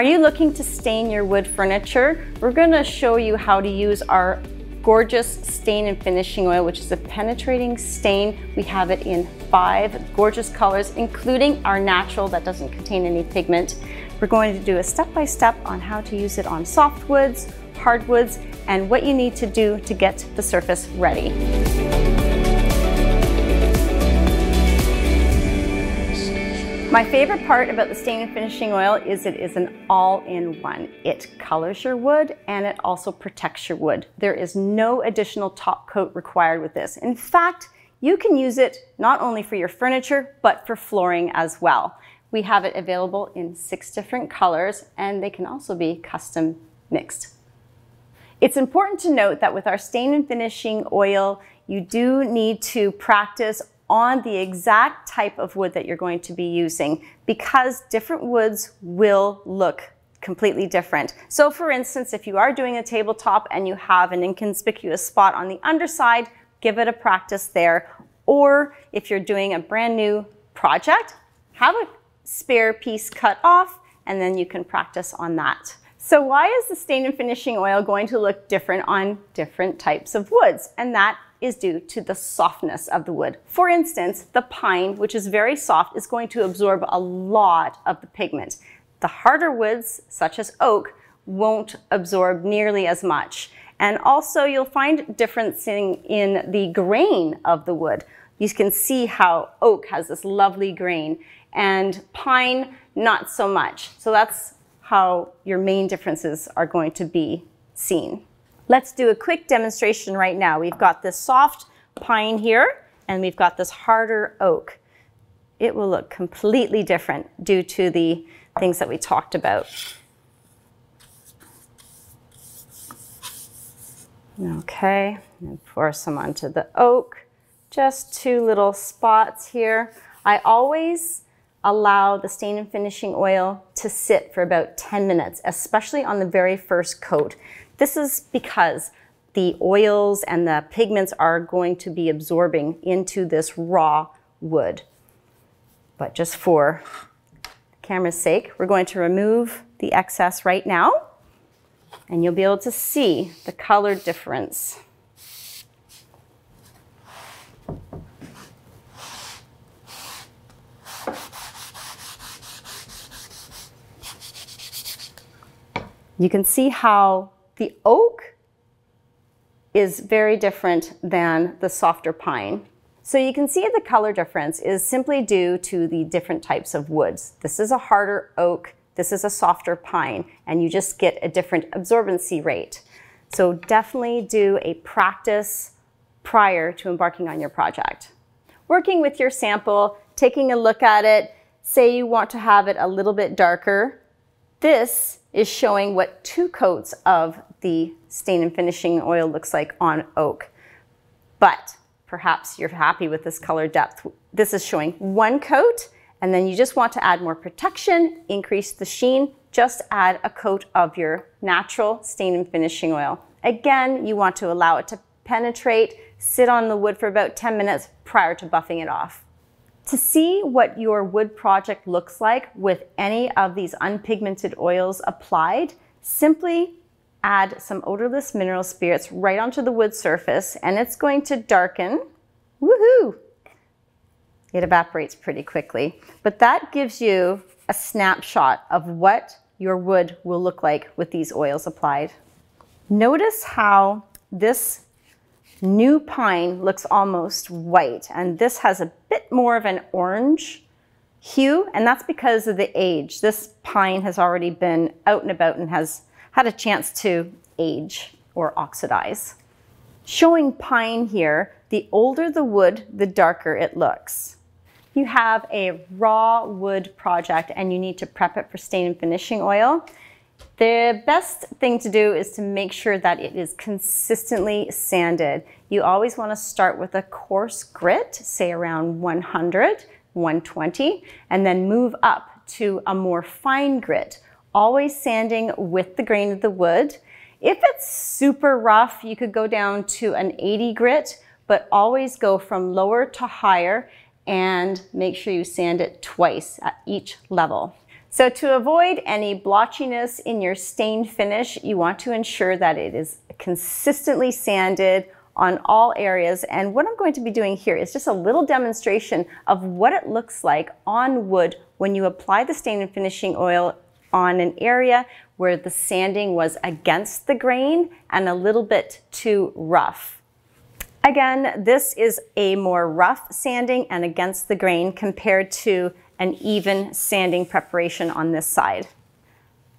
Are you looking to stain your wood furniture? We're gonna show you how to use our gorgeous stain and finishing oil, which is a penetrating stain. We have it in five gorgeous colors, including our natural that doesn't contain any pigment. We're going to do a step-by-step -step on how to use it on softwoods, hardwoods, and what you need to do to get the surface ready. My favorite part about the stain and finishing oil is it is an all-in-one. It colors your wood and it also protects your wood. There is no additional top coat required with this. In fact, you can use it not only for your furniture, but for flooring as well. We have it available in six different colors and they can also be custom mixed. It's important to note that with our stain and finishing oil, you do need to practice on the exact type of wood that you're going to be using because different woods will look completely different. So for instance, if you are doing a tabletop and you have an inconspicuous spot on the underside, give it a practice there. Or if you're doing a brand new project, have a spare piece cut off and then you can practice on that. So why is the stain and finishing oil going to look different on different types of woods? And that is due to the softness of the wood. For instance, the pine, which is very soft, is going to absorb a lot of the pigment. The harder woods, such as oak, won't absorb nearly as much. And also you'll find difference in, in the grain of the wood. You can see how oak has this lovely grain and pine not so much. So that's how your main differences are going to be seen. Let's do a quick demonstration right now. We've got this soft pine here, and we've got this harder oak. It will look completely different due to the things that we talked about. Okay, and pour some onto the oak. Just two little spots here. I always allow the stain and finishing oil to sit for about 10 minutes, especially on the very first coat. This is because the oils and the pigments are going to be absorbing into this raw wood. But just for camera's sake, we're going to remove the excess right now and you'll be able to see the color difference. You can see how the oak is very different than the softer pine. So you can see the color difference is simply due to the different types of woods. This is a harder oak, this is a softer pine, and you just get a different absorbency rate. So definitely do a practice prior to embarking on your project. Working with your sample, taking a look at it, say you want to have it a little bit darker. This is showing what two coats of the stain and finishing oil looks like on oak. But perhaps you're happy with this color depth. This is showing one coat and then you just want to add more protection, increase the sheen, just add a coat of your natural stain and finishing oil. Again, you want to allow it to penetrate, sit on the wood for about 10 minutes prior to buffing it off. To see what your wood project looks like with any of these unpigmented oils applied, simply add some odorless mineral spirits right onto the wood surface and it's going to darken. Woohoo! It evaporates pretty quickly, but that gives you a snapshot of what your wood will look like with these oils applied. Notice how this new pine looks almost white and this has a bit more of an orange hue and that's because of the age. This pine has already been out and about and has had a chance to age or oxidize. Showing pine here, the older the wood, the darker it looks. You have a raw wood project and you need to prep it for stain and finishing oil. The best thing to do is to make sure that it is consistently sanded. You always want to start with a coarse grit, say around 100, 120, and then move up to a more fine grit, always sanding with the grain of the wood. If it's super rough, you could go down to an 80 grit, but always go from lower to higher and make sure you sand it twice at each level. So to avoid any blotchiness in your stained finish, you want to ensure that it is consistently sanded on all areas. And what I'm going to be doing here is just a little demonstration of what it looks like on wood when you apply the stain and finishing oil on an area where the sanding was against the grain and a little bit too rough. Again, this is a more rough sanding and against the grain compared to an even sanding preparation on this side.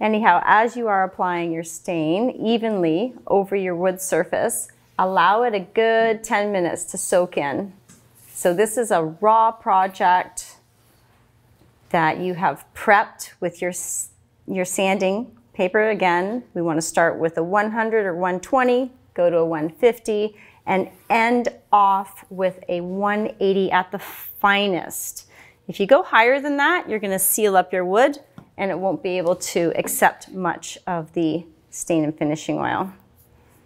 Anyhow, as you are applying your stain evenly over your wood surface, allow it a good 10 minutes to soak in. So this is a raw project that you have prepped with your, your sanding paper. Again, we want to start with a 100 or 120, go to a 150, and end off with a 180 at the finest. If you go higher than that, you're going to seal up your wood and it won't be able to accept much of the stain and finishing oil.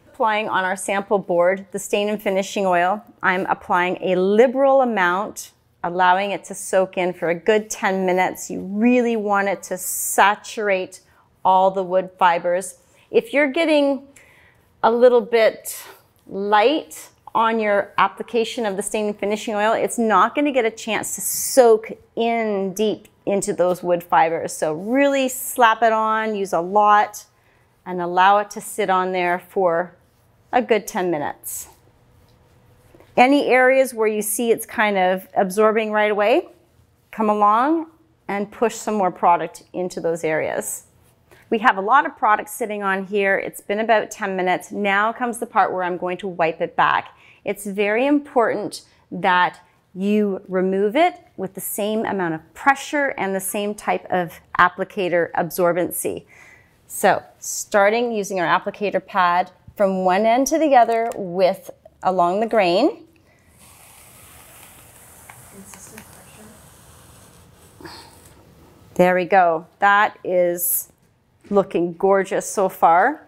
Applying on our sample board the stain and finishing oil, I'm applying a liberal amount, allowing it to soak in for a good 10 minutes. You really want it to saturate all the wood fibers. If you're getting a little bit light on your application of the stain finishing oil, it's not going to get a chance to soak in deep into those wood fibers. So really slap it on, use a lot, and allow it to sit on there for a good 10 minutes. Any areas where you see it's kind of absorbing right away, come along and push some more product into those areas. We have a lot of product sitting on here. It's been about 10 minutes. Now comes the part where I'm going to wipe it back. It's very important that you remove it with the same amount of pressure and the same type of applicator absorbency. So starting using our applicator pad from one end to the other with along the grain. There we go. That is looking gorgeous so far.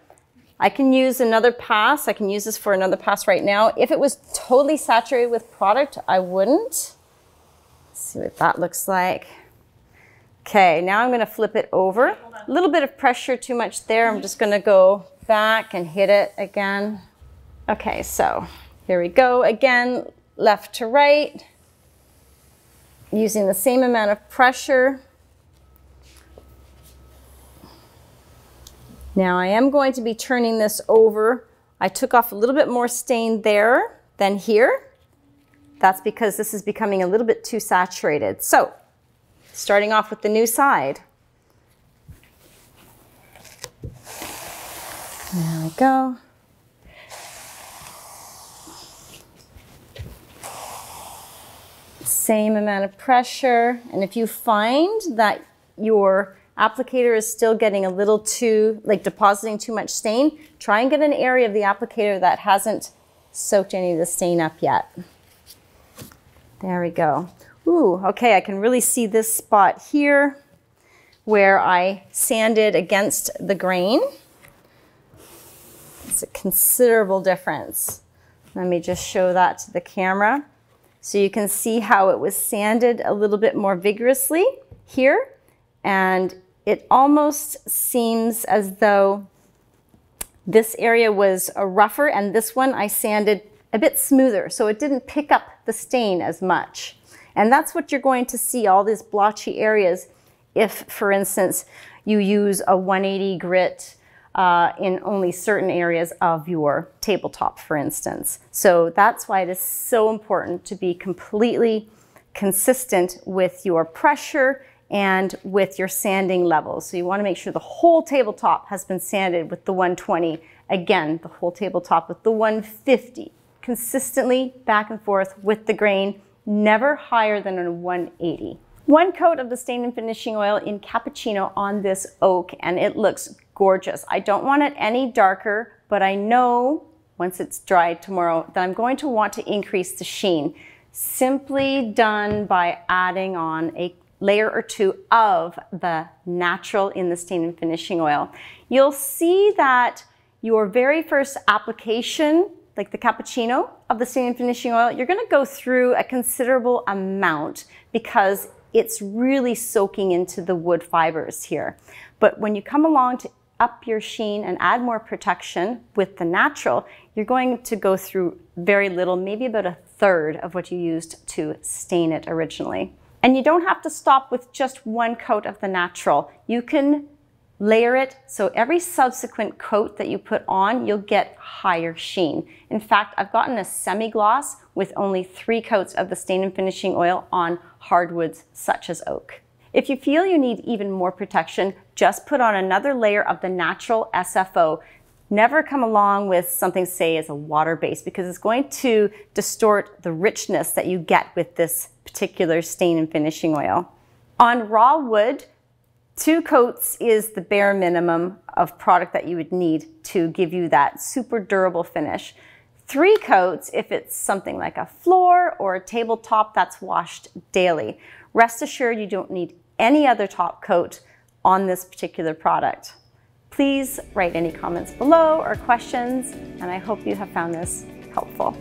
I can use another pass. I can use this for another pass right now. If it was totally saturated with product, I wouldn't. Let's see what that looks like. Okay, now I'm gonna flip it over. A little bit of pressure too much there. I'm just gonna go back and hit it again. Okay, so here we go. Again, left to right. Using the same amount of pressure. Now I am going to be turning this over. I took off a little bit more stain there than here. That's because this is becoming a little bit too saturated. So starting off with the new side. There we go. Same amount of pressure. And if you find that your applicator is still getting a little too, like depositing too much stain, try and get an area of the applicator that hasn't soaked any of the stain up yet. There we go. Ooh, okay, I can really see this spot here where I sanded against the grain. It's a considerable difference. Let me just show that to the camera. So you can see how it was sanded a little bit more vigorously here and it almost seems as though this area was a rougher and this one I sanded a bit smoother so it didn't pick up the stain as much. And that's what you're going to see, all these blotchy areas if, for instance, you use a 180 grit uh, in only certain areas of your tabletop, for instance. So that's why it is so important to be completely consistent with your pressure and with your sanding levels. So you wanna make sure the whole tabletop has been sanded with the 120. Again, the whole tabletop with the 150. Consistently back and forth with the grain, never higher than a 180. One coat of the stain and finishing oil in cappuccino on this oak and it looks gorgeous. I don't want it any darker, but I know once it's dried tomorrow that I'm going to want to increase the sheen. Simply done by adding on a layer or two of the natural in the stain and finishing oil. You'll see that your very first application, like the cappuccino of the stain and finishing oil, you're gonna go through a considerable amount because it's really soaking into the wood fibers here. But when you come along to up your sheen and add more protection with the natural, you're going to go through very little, maybe about a third of what you used to stain it originally. And you don't have to stop with just one coat of the natural. You can layer it so every subsequent coat that you put on, you'll get higher sheen. In fact, I've gotten a semi-gloss with only three coats of the stain and finishing oil on hardwoods such as oak. If you feel you need even more protection, just put on another layer of the natural SFO. Never come along with something, say, as a water base, because it's going to distort the richness that you get with this particular stain and finishing oil. On raw wood, two coats is the bare minimum of product that you would need to give you that super durable finish. Three coats if it's something like a floor or a tabletop that's washed daily. Rest assured you don't need any other top coat on this particular product. Please write any comments below or questions, and I hope you have found this helpful.